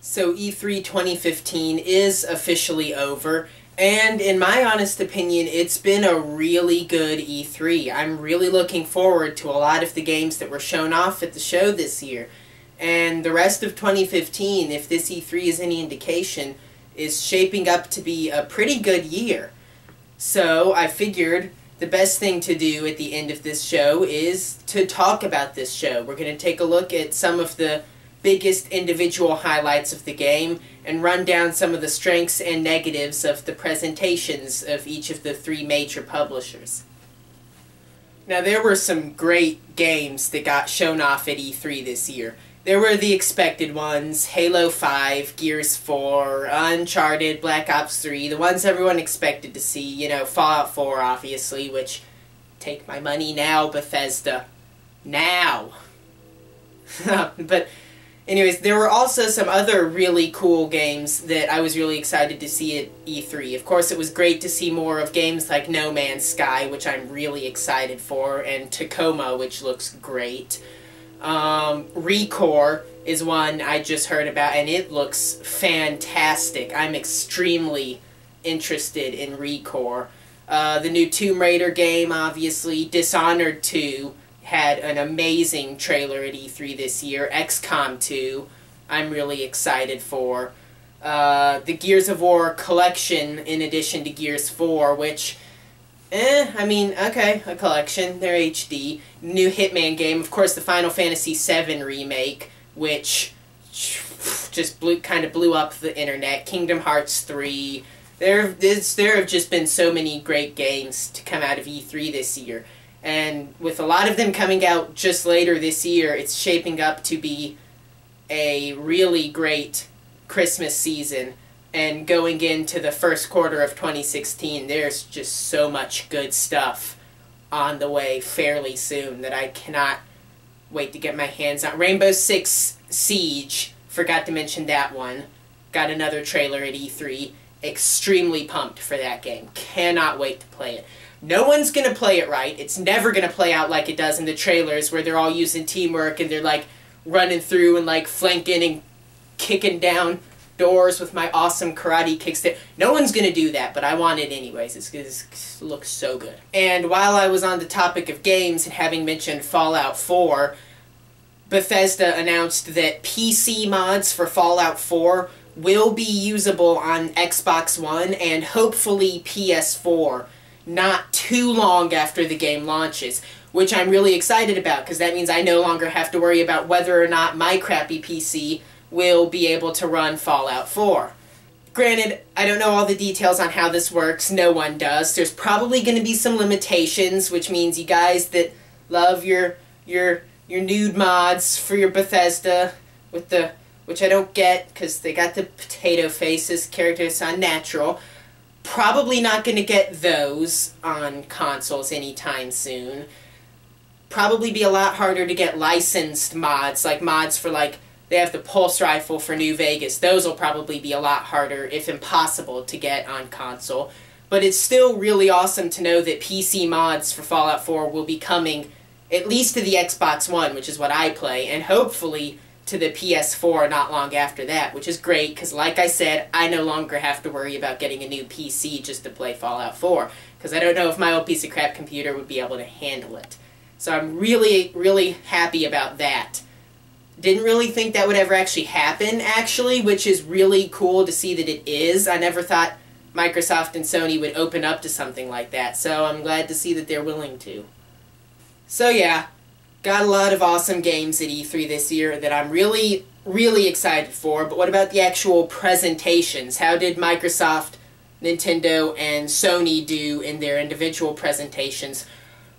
So E3 2015 is officially over, and in my honest opinion, it's been a really good E3. I'm really looking forward to a lot of the games that were shown off at the show this year. And the rest of 2015, if this E3 is any indication, is shaping up to be a pretty good year. So I figured the best thing to do at the end of this show is to talk about this show. We're going to take a look at some of the biggest individual highlights of the game and run down some of the strengths and negatives of the presentations of each of the three major publishers. Now there were some great games that got shown off at E3 this year. There were the expected ones, Halo 5, Gears 4, Uncharted, Black Ops 3, the ones everyone expected to see, you know, Fallout 4 obviously, which, take my money now, Bethesda. Now! but Anyways, there were also some other really cool games that I was really excited to see at E3. Of course, it was great to see more of games like No Man's Sky, which I'm really excited for, and Tacoma, which looks great. Um, ReCore is one I just heard about, and it looks fantastic. I'm extremely interested in ReCore. Uh, the new Tomb Raider game, obviously. Dishonored 2 had an amazing trailer at E3 this year. XCOM 2, I'm really excited for. Uh, the Gears of War collection, in addition to Gears 4, which, eh, I mean, okay, a collection. They're HD. New Hitman game, of course, the Final Fantasy VII remake, which just blew, kind of blew up the internet. Kingdom Hearts 3. There, there have just been so many great games to come out of E3 this year. And with a lot of them coming out just later this year, it's shaping up to be a really great Christmas season. And going into the first quarter of 2016, there's just so much good stuff on the way fairly soon that I cannot wait to get my hands on. Rainbow Six Siege, forgot to mention that one. Got another trailer at E3. Extremely pumped for that game. Cannot wait to play it. No one's gonna play it right. It's never gonna play out like it does in the trailers where they're all using teamwork and they're like running through and like flanking and kicking down doors with my awesome karate kicks there. No one's gonna do that, but I want it anyways. It's, it looks so good. And while I was on the topic of games and having mentioned Fallout 4, Bethesda announced that PC mods for Fallout 4 will be usable on Xbox One and hopefully PS4 not too long after the game launches, which I'm really excited about because that means I no longer have to worry about whether or not my crappy PC will be able to run Fallout 4. Granted, I don't know all the details on how this works, no one does. There's probably going to be some limitations, which means you guys that love your your your nude mods for your Bethesda with the which I don't get because they got the potato faces characters unnatural probably not going to get those on consoles anytime soon. Probably be a lot harder to get licensed mods, like mods for like they have the pulse rifle for New Vegas. Those will probably be a lot harder, if impossible, to get on console. But it's still really awesome to know that PC mods for Fallout 4 will be coming at least to the Xbox One, which is what I play, and hopefully to the PS4 not long after that, which is great because, like I said, I no longer have to worry about getting a new PC just to play Fallout 4 because I don't know if my old piece of crap computer would be able to handle it. So I'm really, really happy about that. Didn't really think that would ever actually happen, actually, which is really cool to see that it is. I never thought Microsoft and Sony would open up to something like that, so I'm glad to see that they're willing to. So yeah, got a lot of awesome games at E3 this year that I'm really, really excited for. But what about the actual presentations? How did Microsoft, Nintendo, and Sony do in their individual presentations?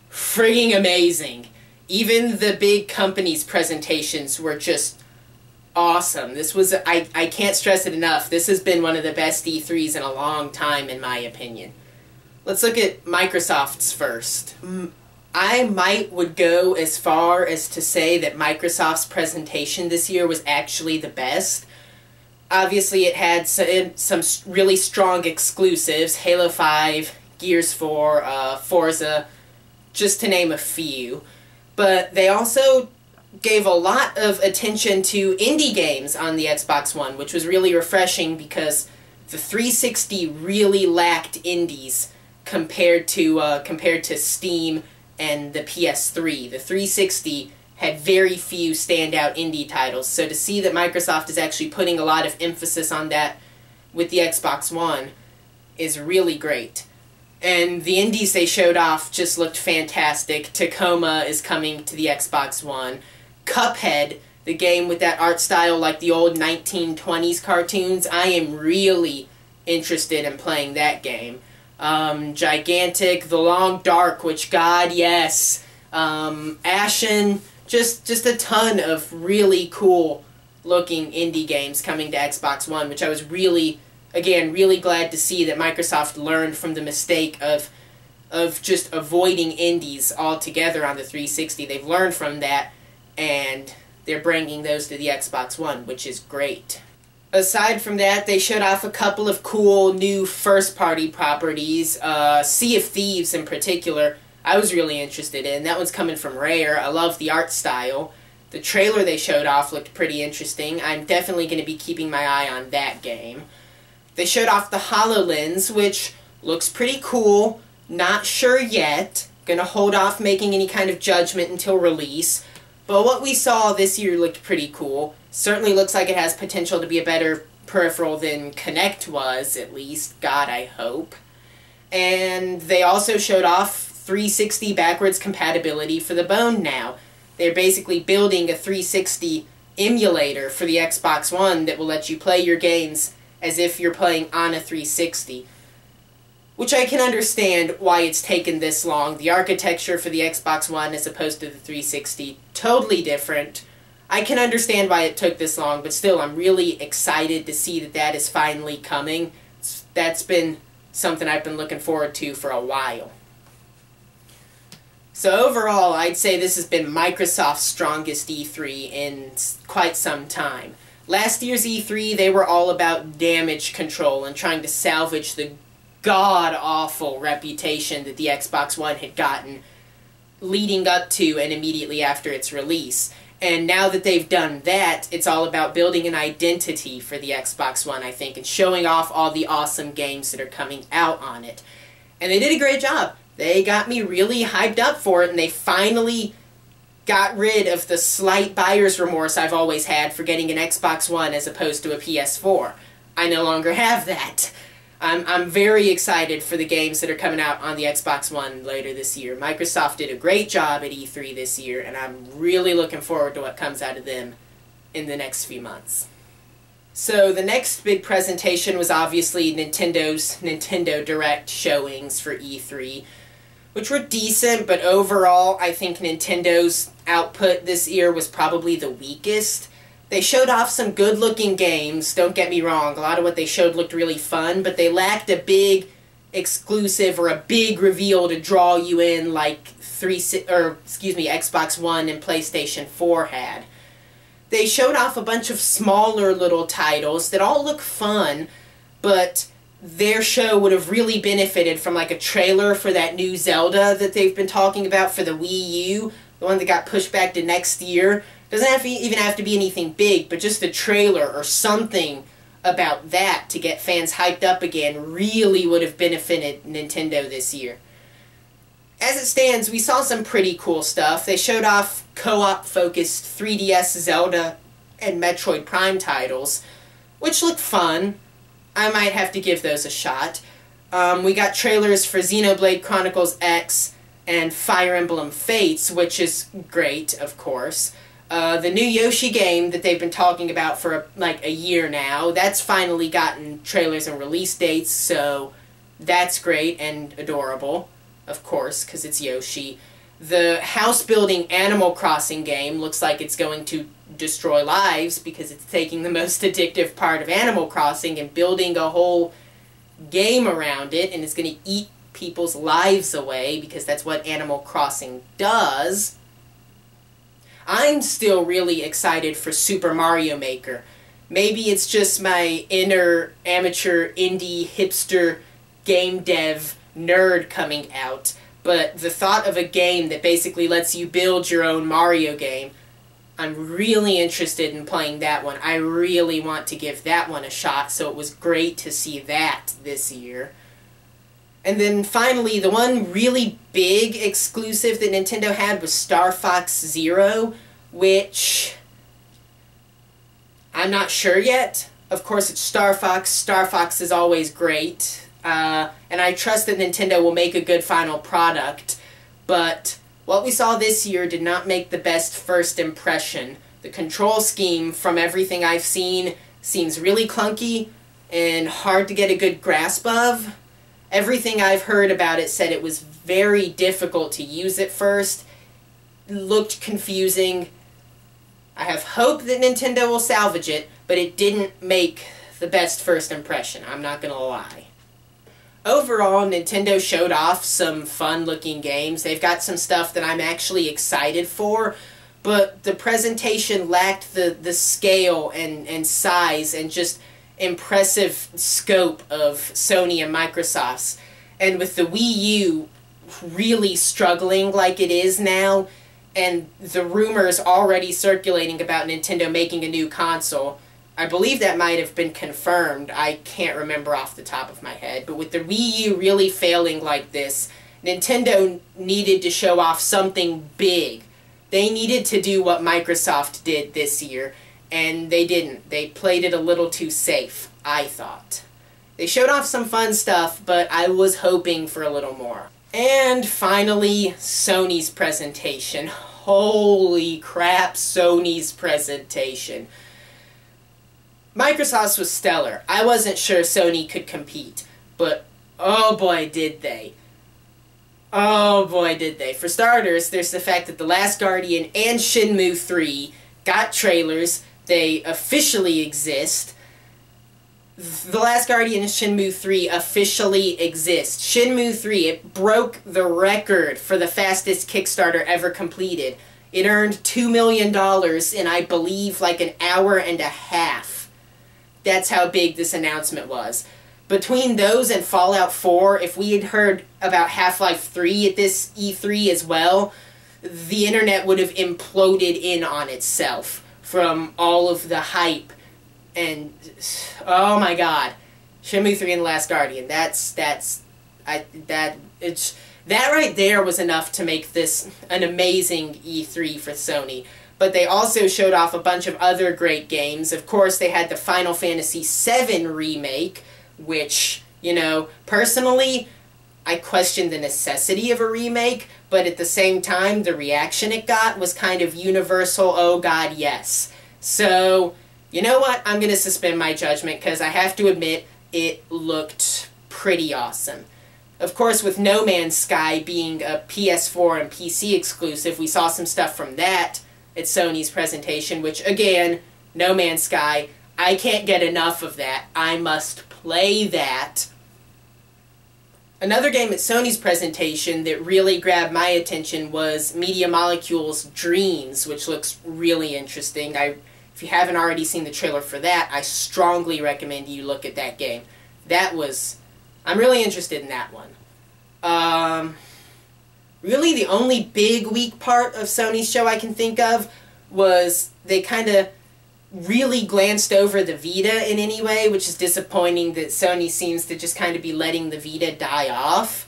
Frigging amazing. Even the big companies' presentations were just awesome. This was, I, I can't stress it enough, this has been one of the best E3s in a long time, in my opinion. Let's look at Microsoft's first. I might would go as far as to say that Microsoft's presentation this year was actually the best. Obviously, it had some, really strong exclusives, Halo 5, Gears 4, uh, Forza, just to name a few. But they also gave a lot of attention to indie games on the Xbox One, which was really refreshing because the 360 really lacked indies compared to uh, compared to Steam and the PS3. The 360 had very few standout indie titles, so to see that Microsoft is actually putting a lot of emphasis on that with the Xbox One is really great. And the indies they showed off just looked fantastic. Tacoma is coming to the Xbox One. Cuphead, the game with that art style like the old 1920s cartoons, I am really interested in playing that game. Um, Gigantic, The Long Dark, which God, yes. Um, Ashen, just just a ton of really cool looking indie games coming to Xbox One, which I was really, again, really glad to see that Microsoft learned from the mistake of of just avoiding indies altogether on the 360. They've learned from that and they're bringing those to the Xbox One, which is great. Aside from that, they showed off a couple of cool new first party properties. Uh, Sea of Thieves, in particular, I was really interested in. That one's coming from Rare. I love the art style. The trailer they showed off looked pretty interesting. I'm definitely going to be keeping my eye on that game. They showed off the HoloLens, which looks pretty cool. Not sure yet. Gonna hold off making any kind of judgment until release. But what we saw this year looked pretty cool. Certainly looks like it has potential to be a better peripheral than Kinect was, at least. God, I hope. And they also showed off 360 backwards compatibility for the Bone now. They're basically building a 360 emulator for the Xbox One that will let you play your games as if you're playing on a 360 which I can understand why it's taken this long. The architecture for the Xbox One as opposed to the 360, totally different. I can understand why it took this long, but still, I'm really excited to see that that is finally coming. That's been something I've been looking forward to for a while. So overall, I'd say this has been Microsoft's strongest E3 in quite some time. Last year's E3, they were all about damage control and trying to salvage the god awful reputation that the Xbox One had gotten leading up to and immediately after its release. And now that they've done that, it's all about building an identity for the Xbox One, I think, and showing off all the awesome games that are coming out on it. And they did a great job. They got me really hyped up for it, and they finally got rid of the slight buyer's remorse I've always had for getting an Xbox One as opposed to a PS4. I no longer have that. I'm, I'm very excited for the games that are coming out on the Xbox One later this year. Microsoft did a great job at E3 this year, and I'm really looking forward to what comes out of them in the next few months. So the next big presentation was obviously Nintendo's Nintendo Direct showings for E3, which were decent, but overall I think Nintendo's output this year was probably the weakest. They showed off some good looking games, don't get me wrong. A lot of what they showed looked really fun, but they lacked a big exclusive or a big reveal to draw you in like 3 or excuse me, Xbox 1 and PlayStation 4 had. They showed off a bunch of smaller little titles that all look fun, but their show would have really benefited from like a trailer for that new Zelda that they've been talking about for the Wii U, the one that got pushed back to next year doesn't have even have to be anything big, but just a trailer or something about that to get fans hyped up again really would have benefited Nintendo this year. As it stands, we saw some pretty cool stuff. They showed off co-op focused 3DS Zelda and Metroid Prime titles, which looked fun. I might have to give those a shot. Um, we got trailers for Xenoblade Chronicles X and Fire Emblem Fates, which is great, of course. Uh, the new Yoshi game that they've been talking about for a, like a year now, that's finally gotten trailers and release dates, so that's great and adorable, of course, because it's Yoshi. The house building Animal Crossing game looks like it's going to destroy lives because it's taking the most addictive part of Animal Crossing and building a whole game around it, and it's going to eat people's lives away because that's what Animal Crossing does. I'm still really excited for Super Mario Maker. Maybe it's just my inner amateur indie hipster game dev nerd coming out, but the thought of a game that basically lets you build your own Mario game I'm really interested in playing that one. I really want to give that one a shot, so it was great to see that this year. And then finally, the one really big exclusive that Nintendo had was Star Fox Zero, which I'm not sure yet. Of course, it's Star Fox. Star Fox is always great. Uh, and I trust that Nintendo will make a good final product. But what we saw this year did not make the best first impression. The control scheme, from everything I've seen, seems really clunky and hard to get a good grasp of. Everything I've heard about it said it was very difficult to use at first, looked confusing. I have hope that Nintendo will salvage it, but it didn't make the best first impression, I'm not gonna lie. Overall, Nintendo showed off some fun-looking games. They've got some stuff that I'm actually excited for, but the presentation lacked the, the scale and, and size and just impressive scope of Sony and Microsoft's. And with the Wii U really struggling like it is now, and the rumors already circulating about Nintendo making a new console, I believe that might have been confirmed. I can't remember off the top of my head. But with the Wii U really failing like this, Nintendo needed to show off something big. They needed to do what Microsoft did this year and they didn't. They played it a little too safe, I thought. They showed off some fun stuff, but I was hoping for a little more. And finally, Sony's presentation. Holy crap, Sony's presentation. Microsoft's was stellar. I wasn't sure Sony could compete, but oh boy did they. Oh boy did they. For starters, there's the fact that The Last Guardian and Shenmue 3 got trailers they officially exist. The Last Guardian and Shenmue 3 officially exist. Shenmue 3, it broke the record for the fastest Kickstarter ever completed. It earned $2 million in, I believe, like an hour and a half. That's how big this announcement was. Between those and Fallout 4, if we had heard about Half-Life 3 at this E3 as well, the internet would have imploded in on itself from all of the hype and oh my god, Shenmue 3 and the Last Guardian. That's that's I that it's that right there was enough to make this an amazing E3 for Sony. But they also showed off a bunch of other great games. Of course, they had the Final Fantasy VII remake, which, you know, personally, I questioned the necessity of a remake, but at the same time, the reaction it got was kind of universal, oh god, yes. So, you know what? I'm going to suspend my judgment because I have to admit it looked pretty awesome. Of course, with No Man's Sky being a PS4 and PC exclusive, we saw some stuff from that at Sony's presentation, which, again, No Man's Sky, I can't get enough of that. I must play that Another game at Sony's presentation that really grabbed my attention was Media Molecule's Dreams, which looks really interesting. I, if you haven't already seen the trailer for that, I strongly recommend you look at that game. That was... I'm really interested in that one. Um, really, the only big weak part of Sony's show I can think of was they kind of really glanced over the Vita in any way, which is disappointing that Sony seems to just kind of be letting the Vita die off.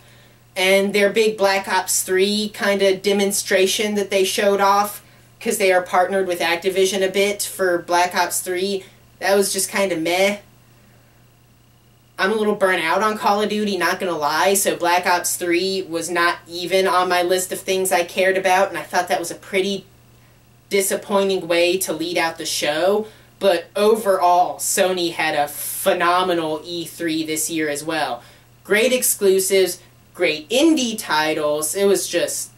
And their big Black Ops 3 kind of demonstration that they showed off, because they are partnered with Activision a bit for Black Ops 3, that was just kind of meh. I'm a little burnt out on Call of Duty, not gonna lie, so Black Ops 3 was not even on my list of things I cared about, and I thought that was a pretty disappointing way to lead out the show. But overall, Sony had a phenomenal E3 this year as well. Great exclusives, great indie titles. It was just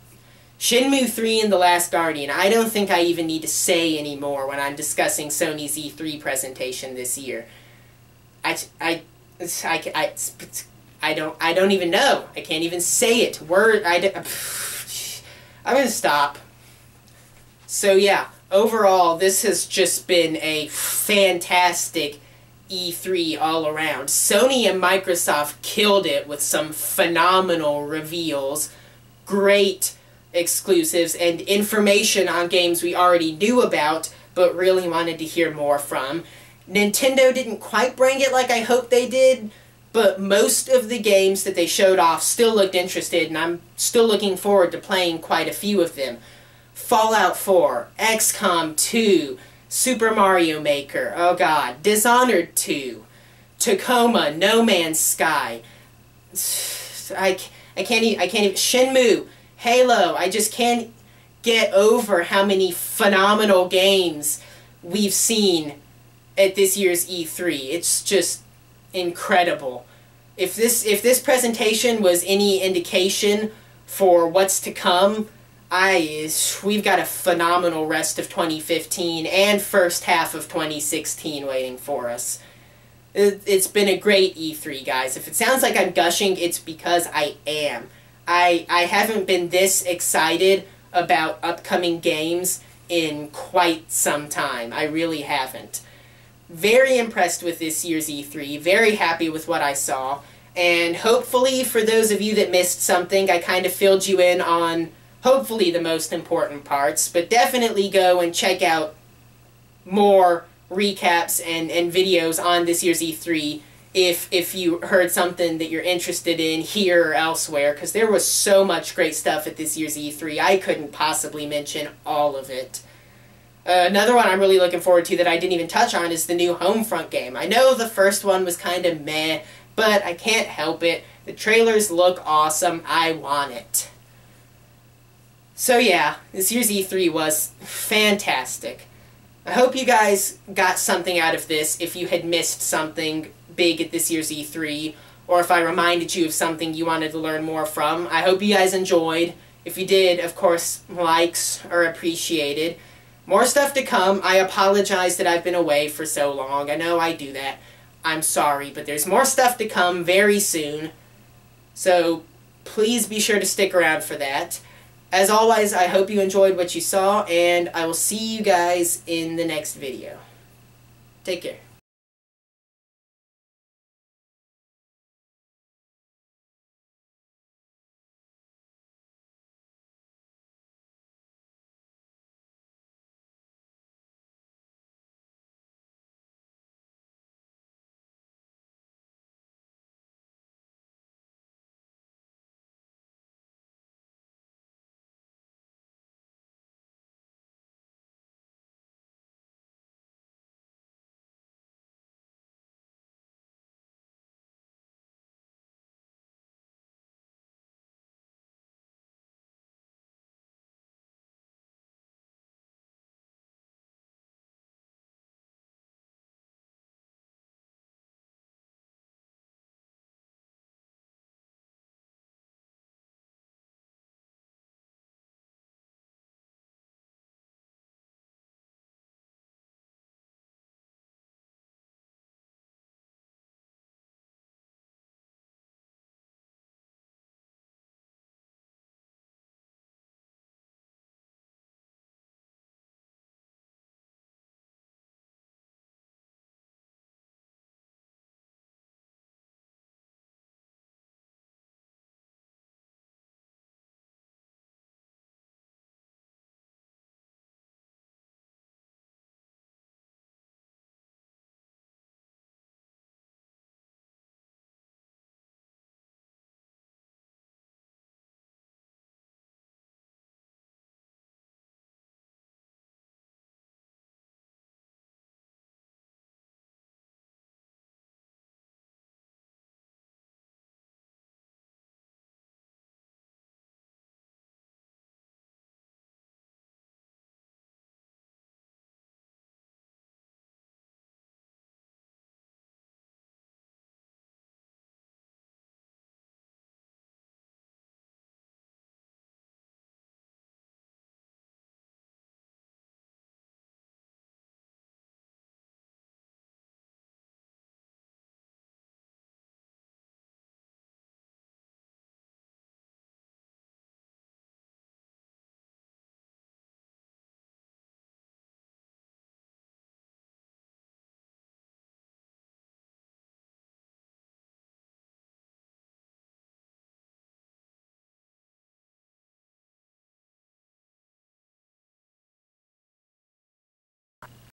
Shenmue 3 and The Last Guardian. I don't think I even need to say anymore when I'm discussing Sony's E3 presentation this year. I, I, I, I, I don't, I don't even know. I can't even say it. Word, I, I'm gonna stop. So yeah, overall, this has just been a fantastic E3 all around. Sony and Microsoft killed it with some phenomenal reveals, great exclusives and information on games we already knew about but really wanted to hear more from. Nintendo didn't quite bring it like I hoped they did, but most of the games that they showed off still looked interested, and I'm still looking forward to playing quite a few of them. Fallout 4, XCOM 2, Super Mario Maker, oh god, Dishonored 2, Tacoma, No Man's Sky. I, I can't even, I can't even, Shenmue, Halo, I just can't get over how many phenomenal games we've seen at this year's E3. It's just incredible. If this if this presentation was any indication for what's to come, I we've got a phenomenal rest of 2015 and first half of 2016 waiting for us. It, it's been a great E3, guys. If it sounds like I'm gushing, it's because I am. I I haven't been this excited about upcoming games in quite some time. I really haven't very impressed with this year's E3, very happy with what I saw, and hopefully for those of you that missed something, I kind of filled you in on hopefully the most important parts, but definitely go and check out more recaps and, and videos on this year's E3 if if you heard something that you're interested in here or elsewhere, because there was so much great stuff at this year's E3, I couldn't possibly mention all of it. Uh, another one I'm really looking forward to that I didn't even touch on is the new Homefront game. I know the first one was kind of meh, but I can't help it. The trailers look awesome. I want it. So yeah, this year's E3 was fantastic. I hope you guys got something out of this if you had missed something big at this year's E3, or if I reminded you of something you wanted to learn more from. I hope you guys enjoyed. If you did, of course, likes are appreciated. More stuff to come. I apologize that I've been away for so long. I know I do that. I'm sorry, but there's more stuff to come very soon. So please be sure to stick around for that. As always, I hope you enjoyed what you saw, and I will see you guys in the next video. Take care.